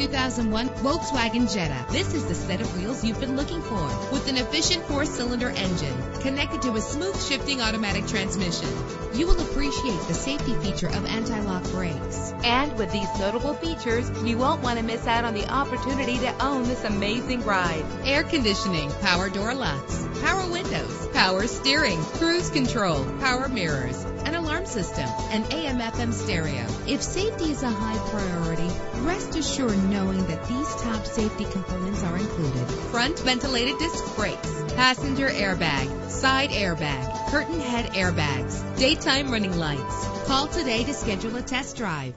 2001 Volkswagen Jetta. This is the set of wheels you've been looking for with an efficient four-cylinder engine connected to a smooth shifting automatic transmission. You will appreciate the safety feature of anti-lock brakes. And with these notable features, you won't want to miss out on the opportunity to own this amazing ride. Air conditioning, power door locks, power windows, power steering, cruise control, power mirrors, system, and AM FM stereo. If safety is a high priority, rest assured knowing that these top safety components are included. Front ventilated disc brakes, passenger airbag, side airbag, curtain head airbags, daytime running lights. Call today to schedule a test drive.